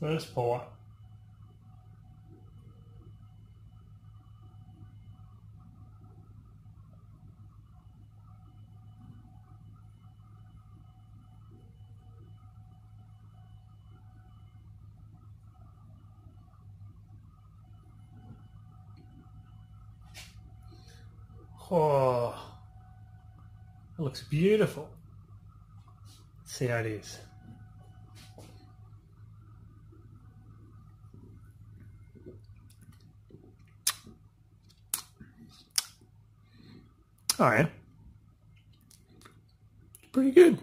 First pour. Oh, it looks beautiful. Let's see how it is. All right. Pretty good.